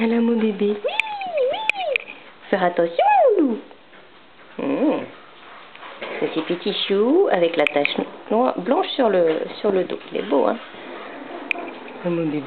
Alors mon bébé. Oui, oui. Faire attention, Loulou. Mmh. C'est petit chou avec la tache noire, blanche sur le, sur le dos. Il est beau, hein? Oh mon bébé.